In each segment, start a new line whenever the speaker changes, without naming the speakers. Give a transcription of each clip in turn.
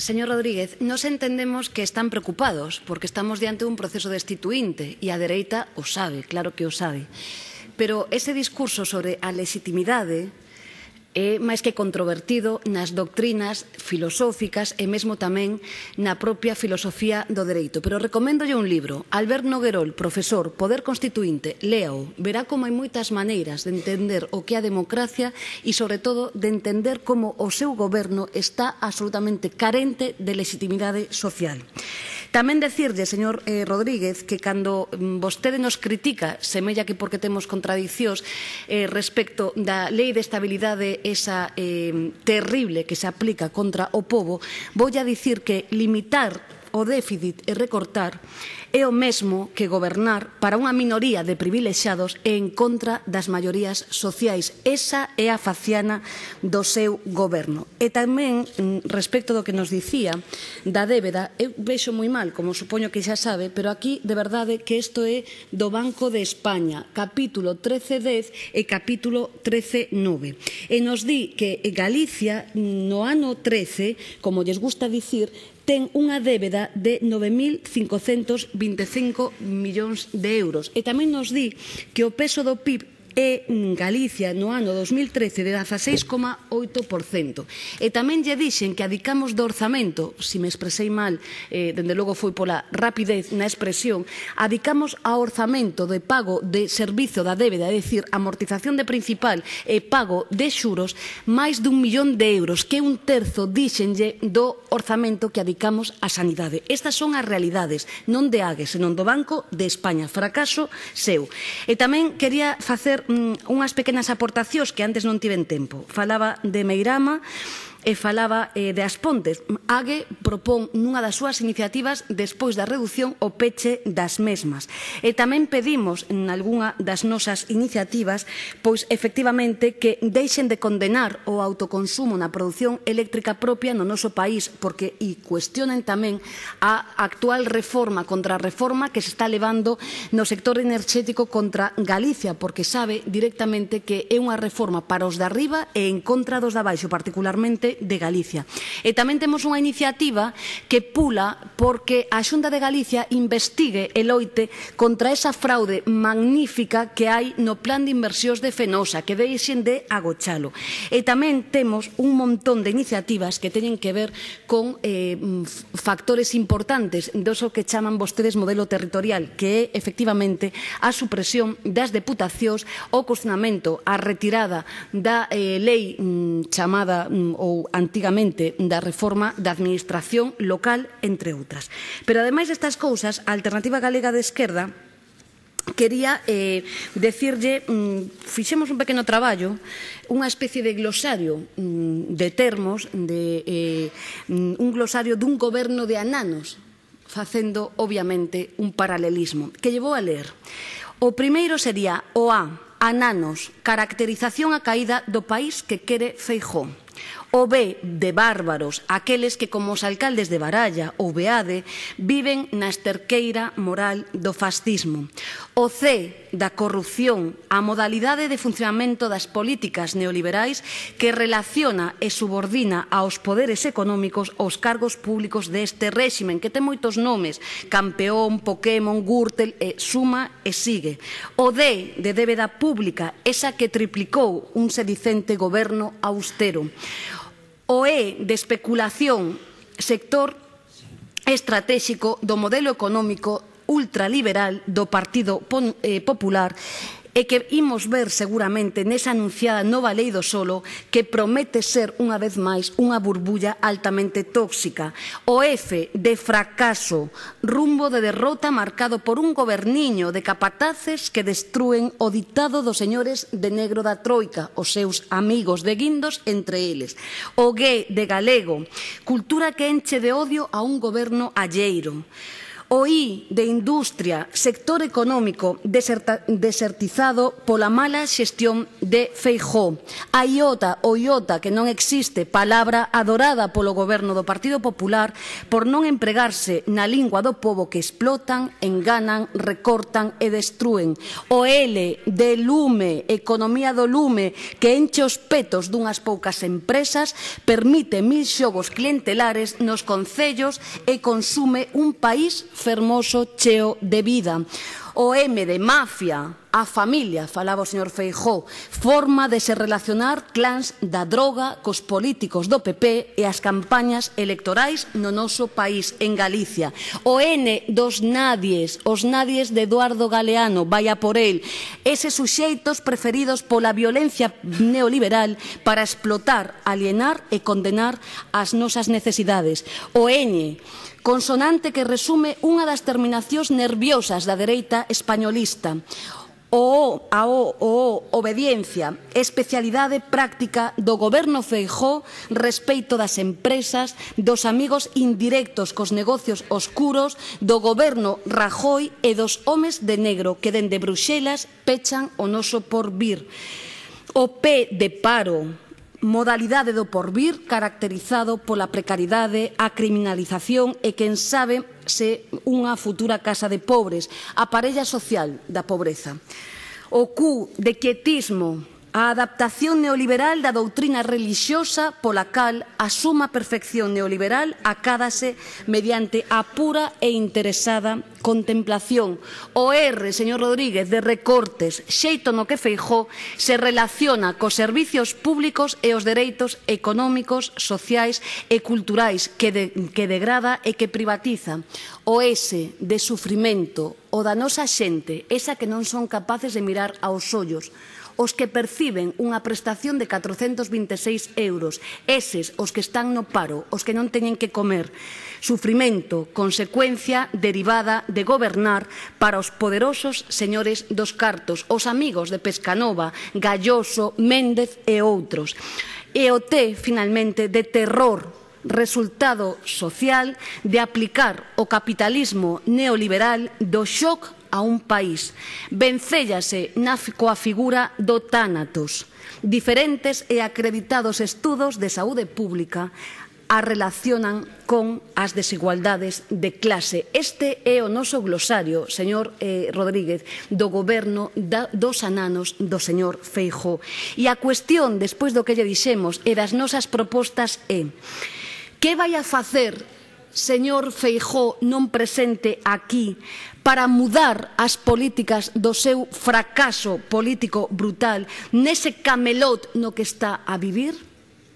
Señor Rodríguez, nos entendemos que están preocupados porque estamos diante dun proceso destituinte e a dereita o sabe, claro que o sabe. Pero ese discurso sobre a legitimidade é máis que controvertido nas doctrinas filosóficas e mesmo tamén na propia filosofía do dereito. Pero recoméndolle un libro, Albert Noguerol, profesor, Poder Constituinte, léao, verá como hai moitas maneiras de entender o que é a democracia e, sobre todo, de entender como o seu goberno está absolutamente carente de legitimidade social. Tamén decirlle, señor eh, Rodríguez, que cando mm, vostede nos critica, semella que porque temos contradicións eh, respecto da lei de estabilidade esa eh, terrible que se aplica contra o povo, vou a dicir que limitar o déficit e recortar É o mesmo que gobernar para unha minoría de privilexiados e en contra das maiorías sociais. Esa é a faciana do seu goberno. E tamén, mm, respecto do que nos dicía da débeda, eu vexo moi mal, como supoño que xa sabe, pero aquí de verdade que isto é do Banco de España, capítulo 13.10 e capítulo 13.9. E nos di que Galicia no ano 13, como lles gusta dicir, ten unha débeda de 9.500 25 millóns de euros. E tamén nos di que o peso do PIB e Galicia no ano 2013 de 16,8%. E tamén lle dixen que adicamos do orzamento, se me expresei mal, eh, dende logo foi pola rapidez na expresión, adicamos ao orzamento de pago de servizo da débeda, é dicir, amortización de principal e pago de xuros, máis dun millón de euros, que un terzo, dixenlle, do orzamento que adicamos á sanidade. Estas son as realidades, non de Ague, senón do Banco de España. Fracaso seu. E tamén quería facer mm, unhas pequenas aportacións que antes non tiven tempo. Falaba de Meirama, e falaba eh, de as pontes. Ague propón nunha das súas iniciativas despois da reducción o peche das mesmas. E tamén pedimos en algunha das nosas iniciativas pois efectivamente que deixen de condenar o autoconsumo na produción eléctrica propia no noso país porque e cuestionen tamén a actual reforma contra a reforma que se está levando no sector enerxético contra Galicia porque sabe directamente que é unha reforma para os de arriba e en contra dos de abaixo particularmente De Galicia. E tamén temos unha iniciativa que pula porque a Xunta de Galicia investigue e loite contra esa fraude magnífica que hai no plan de inversións de Fenosa, que deixen de agochalo. E tamén temos un montón de iniciativas que teñen que ver con eh, mm, factores importantes doso que chaman vostedes modelo territorial, que é efectivamente a supresión das deputacións, o cosnamento, a retirada da eh, lei mm, chamada mm, ou antigamente da reforma da administración local, entre outras. Pero, ademais destas cousas, a Alternativa Galega de Esquerda quería eh, decirlle, mm, fixemos un pequeno traballo, unha especie de glosario mm, de termos, de, eh, mm, un glosario dun goberno de ananos, facendo, obviamente, un paralelismo, que llevou a ler. O primeiro sería o A, ananos, caracterización a caída do país que quere Feijó. O B de bárbaros, aqueles que como os alcaldes de Baralla ou Beade viven na esterqueira moral do fascismo. O C da corrupción, a modalidade de funcionamento das políticas neoliberais que relaciona e subordina aos poderes económicos os cargos públicos deste réximen, que ten moitos nomes, campeón, Pokémon, Gürtel, e suma e sigue. O D de débeda pública, esa que triplicou un sedicente goberno austero o é de especulación sector estratégico do modelo económico ultraliberal do Partido eh, Popular e que imos ver seguramente nesa anunciada nova lei do solo que promete ser unha vez máis unha burbulla altamente tóxica. O F de fracaso, rumbo de derrota marcado por un goberniño de capataces que destruen o ditado dos señores de negro da Troika, os seus amigos de Guindos entre eles. O G de galego, cultura que enche de odio a un goberno alleiro o I de industria, sector económico deserta, desertizado pola mala xestión de Feijó. A IOTA, o IOTA, que non existe, palabra adorada polo goberno do Partido Popular por non empregarse na lingua do povo que explotan, enganan, recortan e destruen. O L de lume, economía do lume, que enche os petos dunhas poucas empresas, permite mil xogos clientelares nos concellos e consume un país fermoso cheo de vida. O M de mafia, a familia, falaba o señor Feijó, forma de se relacionar clans da droga cos políticos do PP e as campañas electorais no noso país, en Galicia. O N dos nadies, os nadies de Eduardo Galeano, vaya por el, eses suxeitos preferidos pola violencia neoliberal para explotar, alienar e condenar as nosas necesidades. O N consonante que resume unha das terminacións nerviosas da dereita españolista, o a o, o obediencia, especialidade práctica do goberno Feijó respecto das empresas, dos amigos indirectos cos negocios oscuros, do goberno Rajoy e dos homes de negro que dende Bruxelas pechan o noso porvir. O P de paro, modalidade do porvir caracterizado pola precariedade, a criminalización e quen sabe se unha futura casa de pobres, a parella social da pobreza. O Q de quietismo a adaptación neoliberal da doutrina relixiosa pola cal a suma perfección neoliberal acádase mediante a pura e interesada contemplación. O R, señor Rodríguez, de recortes, xeito no que Feijó, se relaciona cos servizos públicos e os dereitos económicos, sociais e culturais que, de, que degrada e que privatiza. O S, de sufrimento, o da nosa xente, esa que non son capaces de mirar aos ollos, os que perciben unha prestación de 426 euros, eses os que están no paro, os que non teñen que comer. Sufrimento, consecuencia derivada de gobernar para os poderosos señores dos cartos, os amigos de Pescanova, Galloso, Méndez e outros. E o té, finalmente, de terror resultado social de aplicar o capitalismo neoliberal do xoc a un país. Vencéllase na coa figura do tánatos. Diferentes e acreditados estudos de saúde pública a relacionan con as desigualdades de clase. Este é o noso glosario, señor eh, Rodríguez, do goberno da, dos ananos do señor Feijo. E a cuestión, despois do que lle dixemos, e das nosas propostas é que vai a facer señor Feijó non presente aquí para mudar as políticas do seu fracaso político brutal nese camelot no que está a vivir?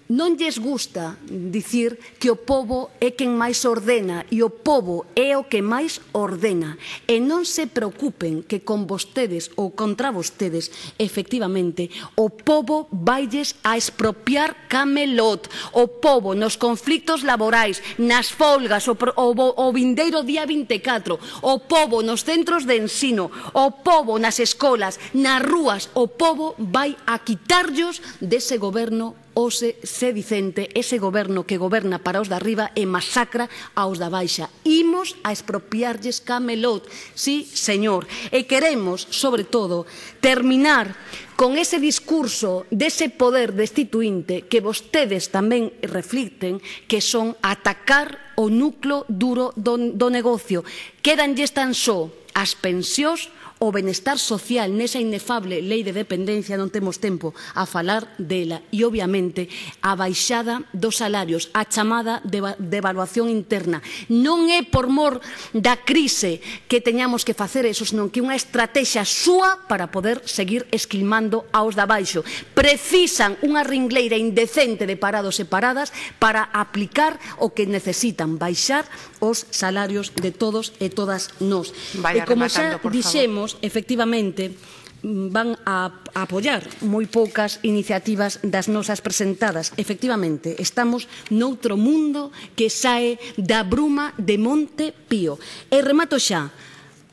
Non lles gusta dicir que o pobo é quen máis ordena e o pobo é o que máis ordena. E non se preocupen que con vostedes ou contra vostedes, efectivamente, o pobo vailles a expropiar Camelot. O pobo nos conflictos laborais, nas folgas, o, o, o vindeiro día 24. O pobo nos centros de ensino, o pobo nas escolas, nas rúas. O pobo vai a quitarllos dese goberno ose se Vicente, ese goberno que goberna para os de arriba e masacra aos da baixa. Imos a expropiarlles Camelot. Sí, señor. E queremos, sobre todo, terminar con ese discurso dese poder destituinte que vostedes tamén reflicten que son atacar o núcleo duro do, do negocio. Quedanlles tan só as pensións o benestar social nesa inefable lei de dependencia non temos tempo a falar dela. E obviamente a baixada dos salarios a chamada devaluación de interna non é por mor da crise que teñamos que facer eso senón que unha estrategia súa para poder seguir esquilmando aos da baixo precisan unha ringleira indecente de parados e paradas para aplicar o que necesitan baixar os salarios de todos e todas nós.
Vaya
e como
xa
dixemos Podemos, efectivamente, mm, van a apoiar moi poucas iniciativas das nosas presentadas. Efectivamente, estamos noutro mundo que sae da bruma de Monte Pío. E remato xa,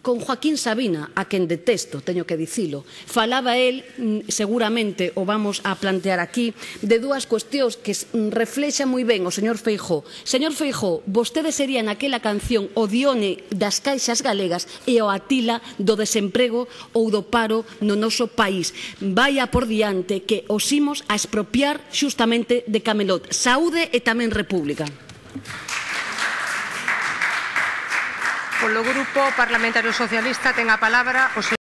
con Joaquín Sabina, a quen detesto, teño que dicilo. Falaba el, mm, seguramente o vamos a plantear aquí, de dúas cuestións que mm, reflexa moi ben o señor Feijó. Señor Feijó, vostede sería naquela canción o dione das caixas galegas e o atila do desemprego ou do paro no noso país. Vaya por diante que os imos a expropiar xustamente de Camelot. Saúde e tamén República.
Polo Grupo Parlamentario Socialista ten a palabra o señor